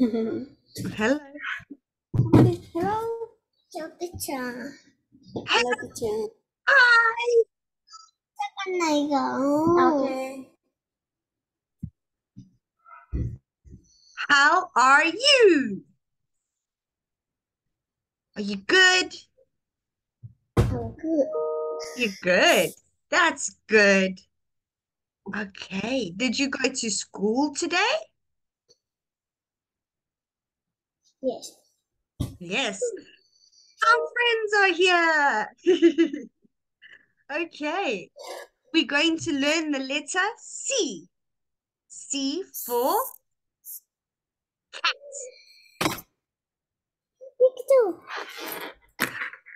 Hello. Somebody, hello. Chào teacher. Hello, teacher. Hi. Con này gọn. Okay. How are you? Are you good? I'm good. You're good. That's good. Okay. Did you go to school today? Yes. Yes. Our friends are here. okay. We're going to learn the letter C. C for cat. Pikachu.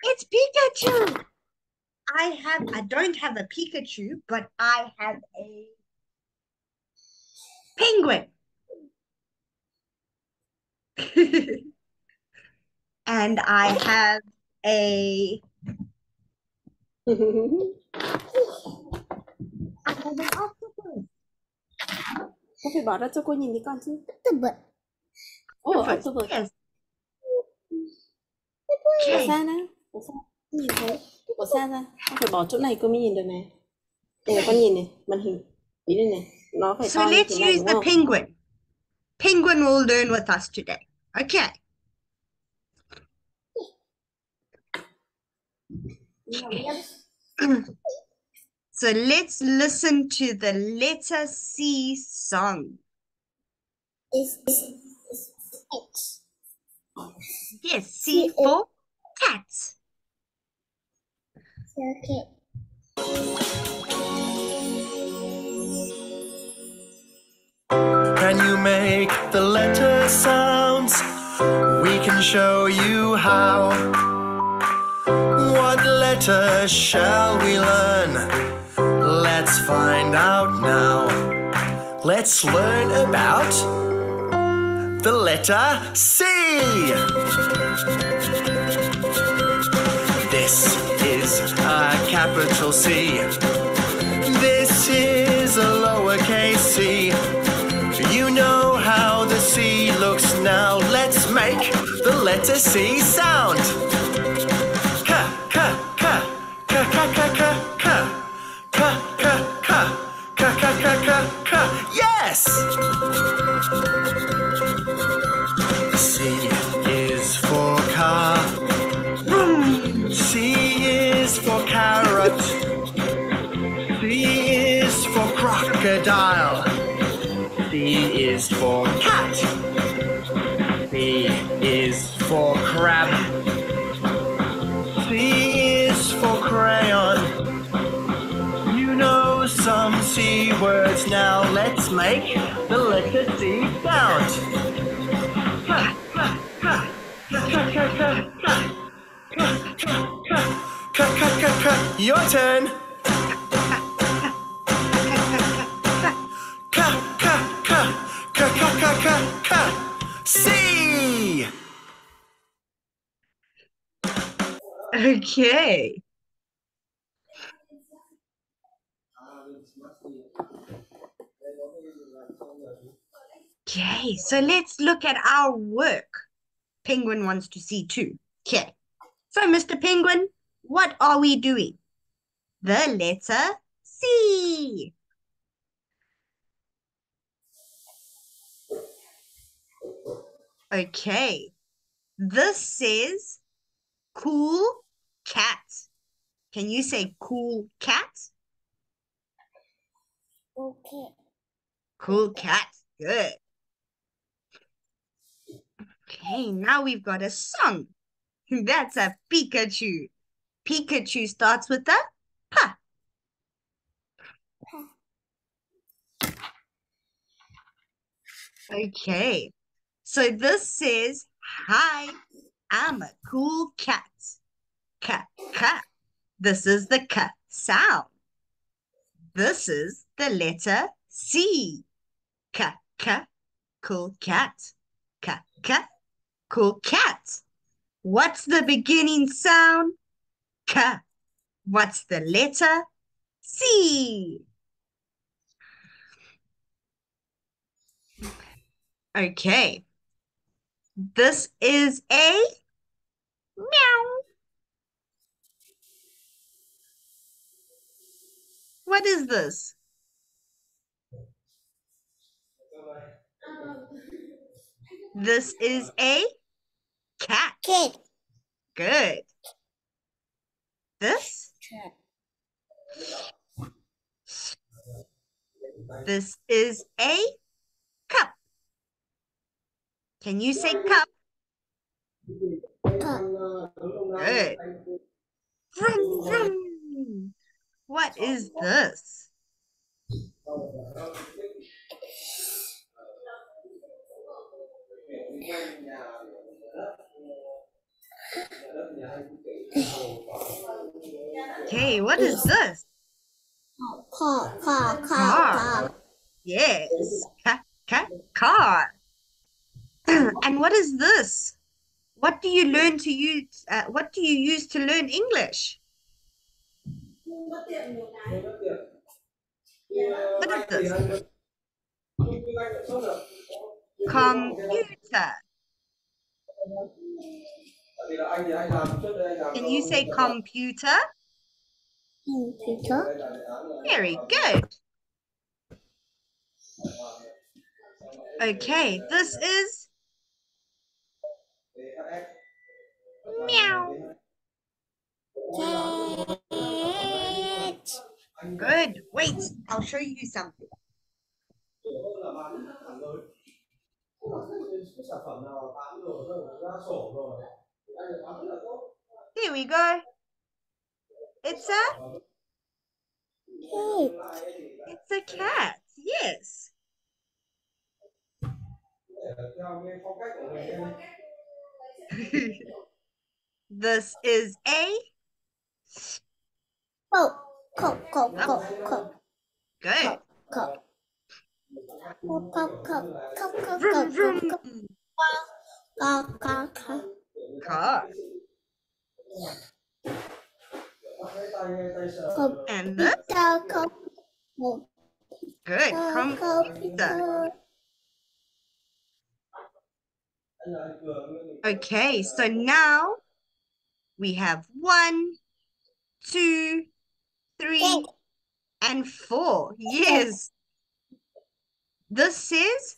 It's Pikachu. I have I don't have a Pikachu, but I have a penguin. and I have a I have an octopus. Con phải bỏ ra cho cô nhìn đi con chứ. Octopus. Ồ, Octopus, octopus. Yes. Bỏ xa nè. Bỏ xa. Nhìn thấy. Bỏ xa ra. Con phải bỏ chỗ này cô mới nhìn được nè. Đây là con nhìn này. Màn hình. Ý đây này. Nó phải So to như let's thế này use the penguin. Penguin will learn with us today. Okay. So let's listen to the letter C song. Is Yes, C for cat. Okay. You make the letter sounds? We can show you how. What letter shall we learn? Let's find out now. Let's learn about the letter C. This is a capital C. the C sound. Ka ka ka. Yes. C is for car. C is for carrot. C is for crocodile. C is for cat. C is for crab. C is for crayon. You know some C words now. Let's make the letter C sound. Ha, ha, Okay. Okay, so let's look at our work. Penguin wants to see too. Okay. So, Mr. Penguin, what are we doing? The letter C. Okay. This says cool cat. Can you say cool cat? Okay. Cool cat. Good. Okay, now we've got a song. That's a Pikachu. Pikachu starts with a pa. Okay, so this says, Hi, I'm a cool cat. Cat, cat. This is the cat sound. This is the letter C. Cat, cat, cool cat. Cat, cat, cool cat. What's the beginning sound? K. What's the letter? C. Okay. This is a meow. What is this? This is a cat. Good. This? This is a cup. Can you say cup? Cup. Good. Vroom, vroom. What is this? Okay, what is this? Car. Car. Car. Car. Car. Yes, cat, cat, car. and what is this? What do you learn to use? Uh, what do you use to learn English? What is this? Computer. Can you say computer? Computer. Very good. Okay, this is meow. Cat. Good. Wait, I'll show you something. Here we go. It's a Kid. it's a cat. Yes. this is a Coat. Coat. Coat. Coat. Coat. good. Car. Coat. And this good. Computer. Computer. Okay, so now we have one, two, three, and four. Yes. This is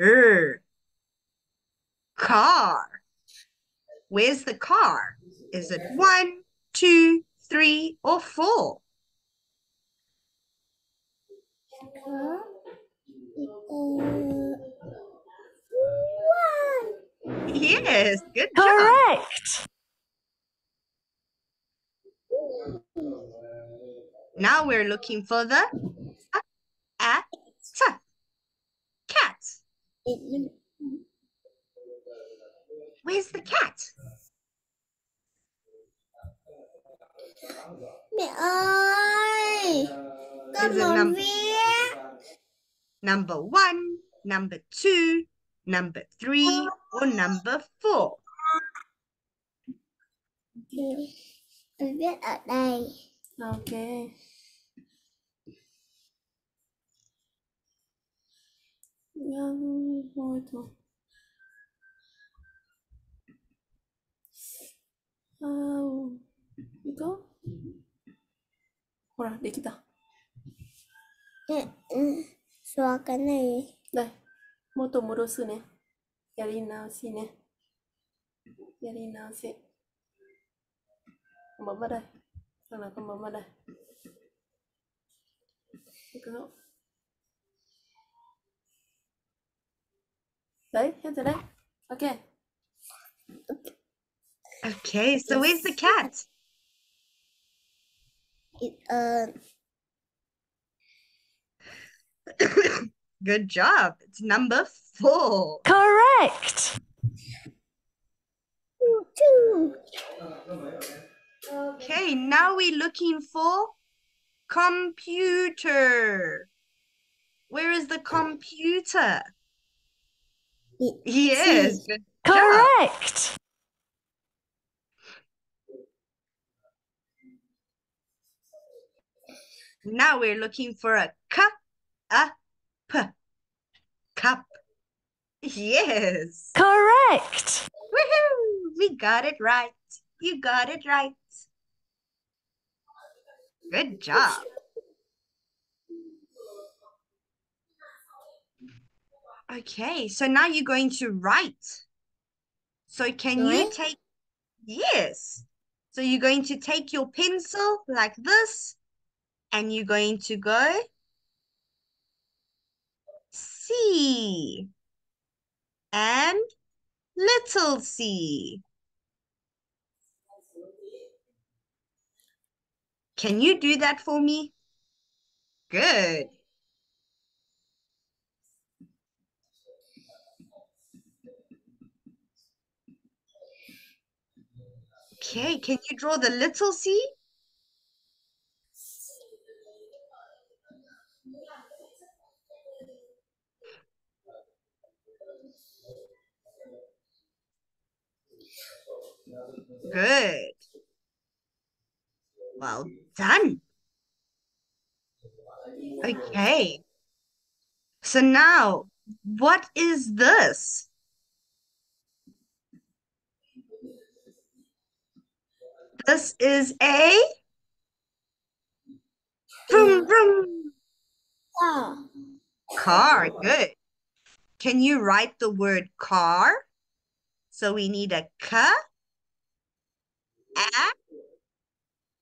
er. Car. Where's the car? Is it one, two, three, or four? One. Yes, good job. Correct. Now we're looking for the a, a, t. Cat. Where's the cat? Mẹ ơi, con muốn viết. Number one, number two, number three, or number four? Tôi viết ở đây. Ok. Nhưng thôi thôi. Oh, 이거? 뭐라, 내기다. 응, 응. 좋아하네. 네. 모토 무로스네. 야리 나오시네. 야리 나오시. con bấm vào đây sau đó con bấm vào okay okay so where's the cat it uh Good job. It's number four. Correct. Two. Okay, now we're looking for computer. Where is the computer? It, Yes. Correct. Now we're looking for a cup. A p. Cup. Yes. Correct. Woohoo! We got it right. You got it right. Good job. Okay, so now you're going to write. So can you take, yes. So you're going to take your pencil like this, and you're going to go C and little c. Can you do that for me? Good. Okay, can you draw the little c? Good. Well done. Okay. So now, what is this? This is a vroom vroom car. Good. Can you write the word car? So we need a a k, a,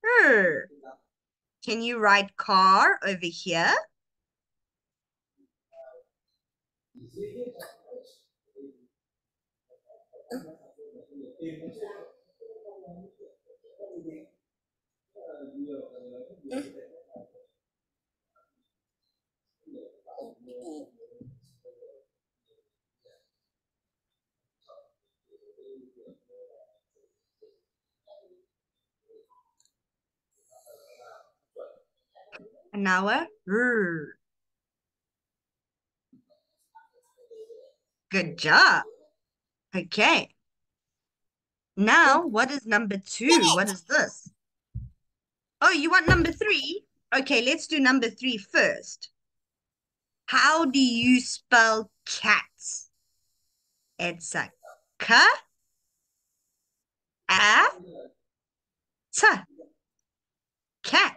r. Can you write car over here? Mm. And now a r. Good job. Okay. Now, what is number two? What is this? Oh, you want number three? Okay, let's do number three first. How do you spell cat? It's a k, a, t, cat.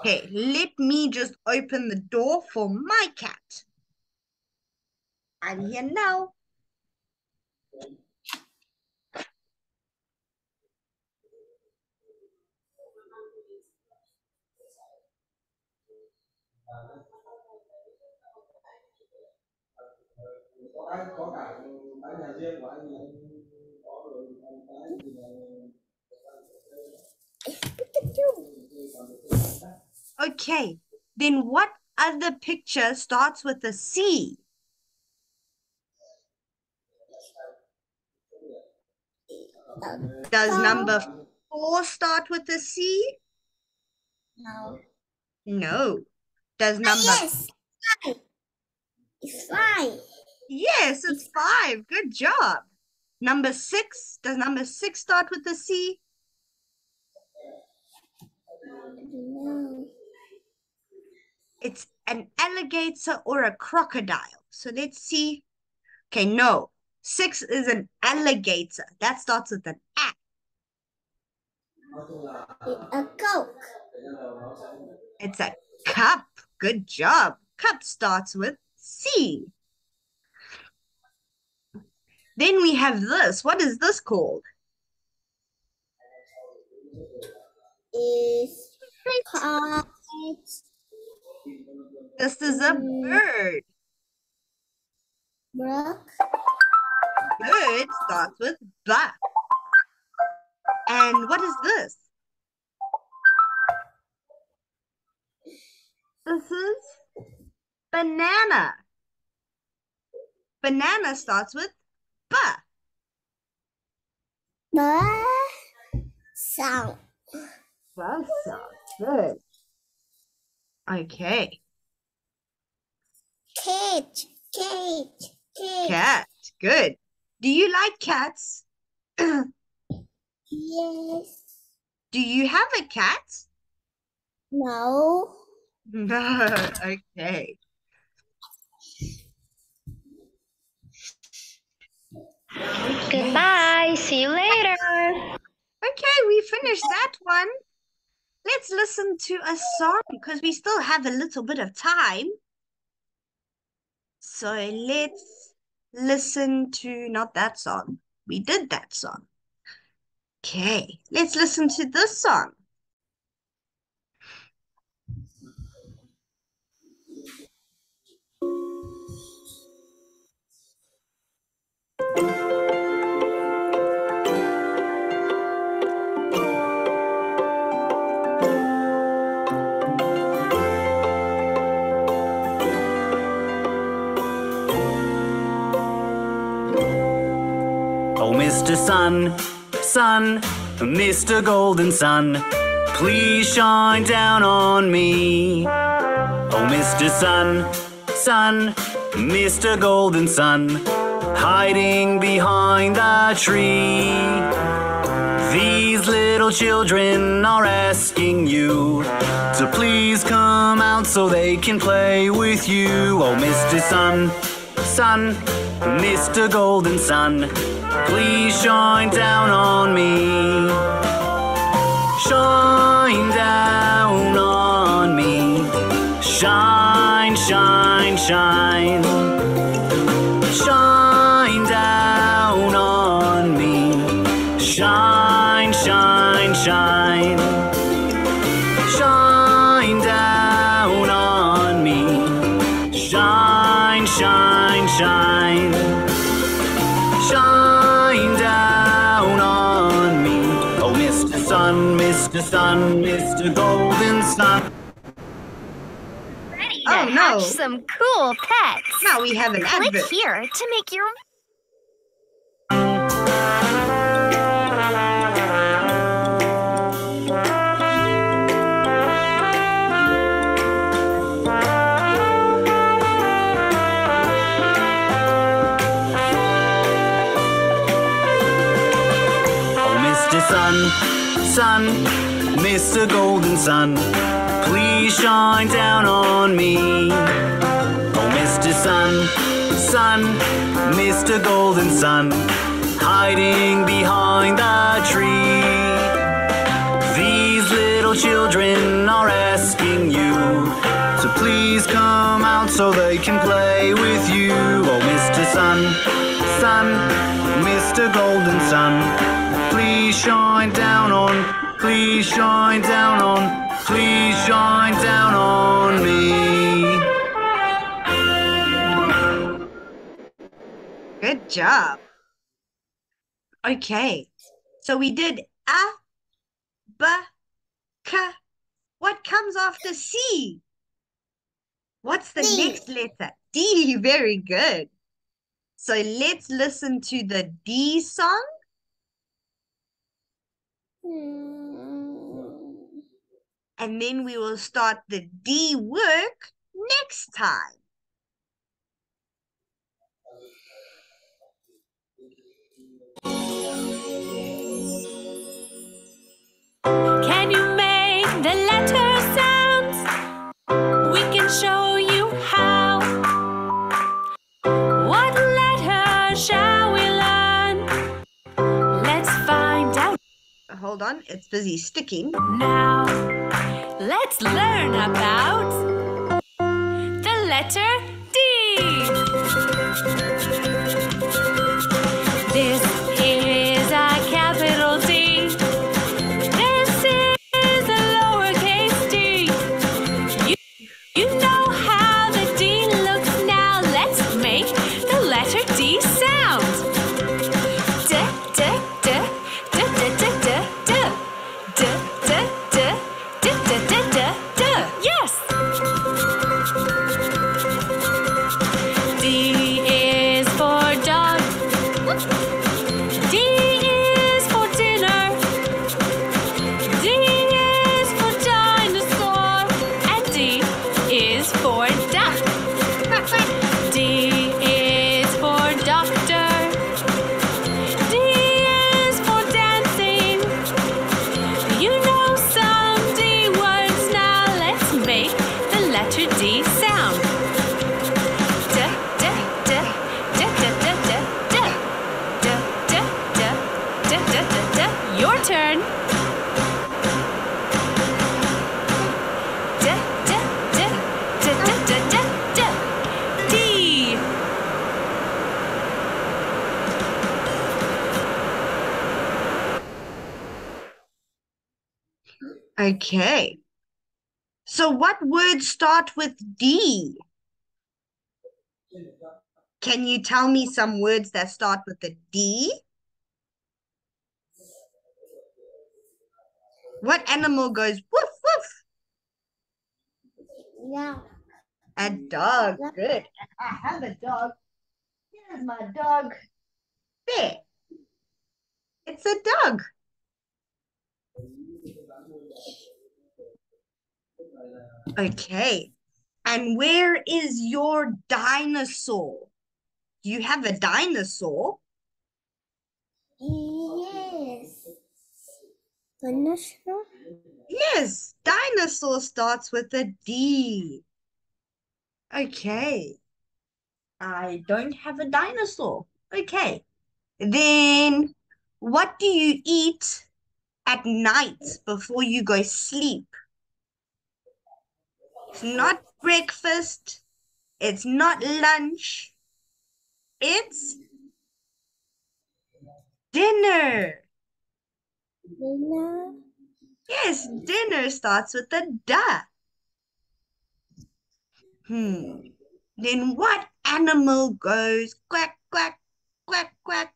Okay, let me just open the door for my cat. I'm here now. Okay, then what other picture starts with a C? Does number four start with a C? No. No. Does number yes. Five. It's five. Yes, it's five. Good job. Number six. Does number six start with a C? No. It's an alligator or a crocodile. So let's see. Okay, no. Six is an alligator. That starts with an A. nói chung là It's a coke. cái nhà đầu nó sẽ It's a cup. Good job. Cup starts with C. Then we have this. What is this called? Is kite. This is a Mm. bird. Brook. Bird starts with B. And what is this? This is banana. Banana starts with B. Bờ sòng Well sound. Good. Okay. Cage cage cage Cat. Good. Do you like cats? yes Do you have a cat? no No. Okay. Goodbye. See you later. Okay, we finished that one. Let's listen to a song because we still have a little bit of time. So let's listen to not that song. We did that song. Okay, let's listen to this song. Mr. Sun, Sun, Mr. Golden Sun, please shine down on me. Oh, Mr. Sun, Sun, Mr. Golden Sun, hiding behind the tree. These little children are asking you to please come out so they can play with you. Oh, Mr. Sun, Sun, Mr. Golden Sun, please shine down on me. Shine down on me. Shine, shine, shine. Sun, Mr. Sun, Mr. Golden Sun. Ready Oh, no. hatch some cool pets. Now we have an Click advert. here to make your Oh, Mr. Sun, Sun, Mr. Golden Sun, please shine down on me. Oh, Mr. Sun, Sun, Mr. Golden Sun, hiding behind the tree. These little children are asking you to please come out so they can play with you. Oh, Mr. Sun, Sun, Mr. Golden Sun, please shine down on, please shine down on, please shine down on me. Good job. Okay, so we did a, b, k. What comes after C? What's the D. next letter? D. Very good. So let's listen to the D song. Hmm. and then we will start the D work next time. Can you Hold on, it's busy sticking. now. Let's learn about the letter D sound. Your turn. D. Okay. So what words start with D? Can you tell me some words that start with a D? What animal goes woof woof? Yeah. A dog. Good. I have a dog. Here's my dog. There. It's a dog. Okay. And where is your dinosaur? You have a dinosaur. Yes. Dinosaur? Yes, dinosaur starts with a D. Okay. I don't have a dinosaur. Okay. Then what do you eat at night before you go sleep? It's not breakfast. It's not lunch. It's dinner. Dinner? Yes, dinner starts with a da. Hmm. Then what animal goes quack, quack, quack, quack?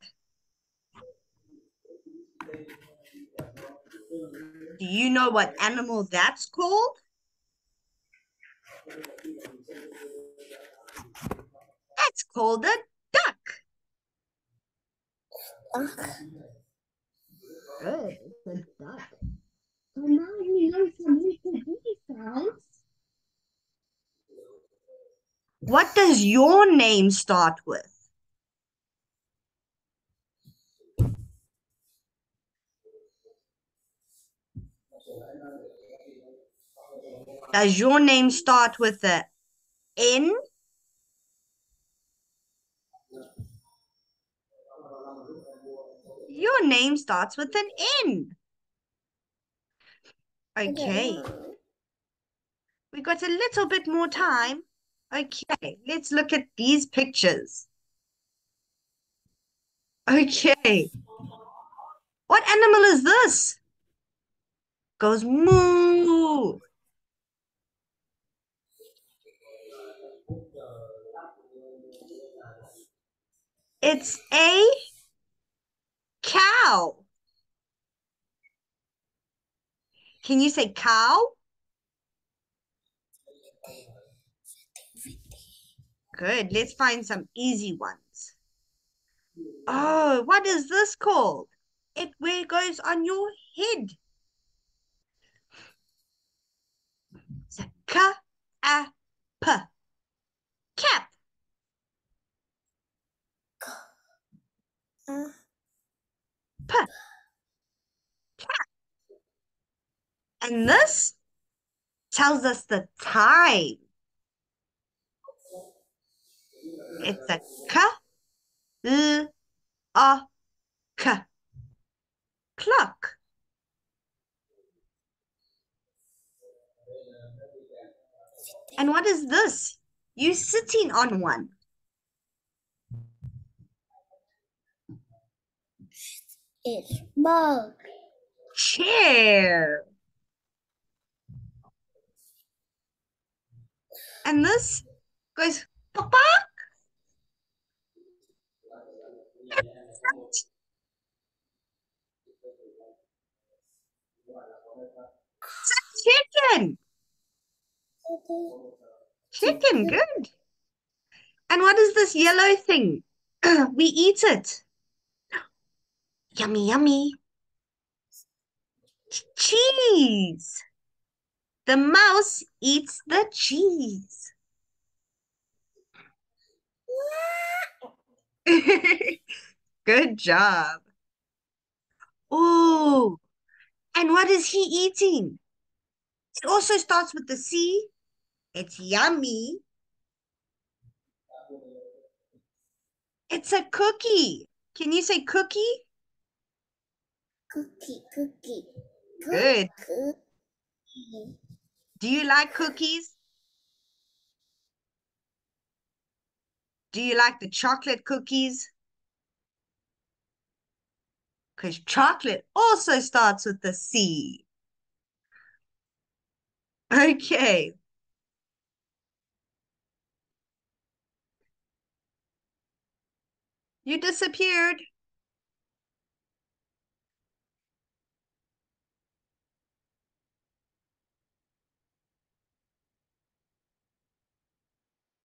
Do you know what animal that's called? That's called a duck. Duck. Good, it's a duck. So now you know some little bee sounds. What does your name start with? Does your name start with a N? N? Your name starts with an N. Okay, We've got a little bit more time. Okay, let's look at these pictures. Okay. What animal is this? Goes moo. It's a cow. Can you say cow? Good. Let's find some easy ones. Oh, what is this called? It where goes on your head. It's a p cap. P. And this tells us the time. It's a ka, l, a, k. Clock. And what is this? You sitting on one. It's bug. chair. And this goes pop Chicken. Chicken, good. And what is this yellow thing? we eat it. Yummy, yummy. Cheese. The mouse eats the cheese. Good job. Ooh. And what is he eating? It also starts with the C. It's yummy. It's a cookie. Can you say cookie? Cookie, cookie. Good. Cookie. Do you like cookies? Do you like the chocolate cookies? Because chocolate also starts with the C. Okay. You disappeared.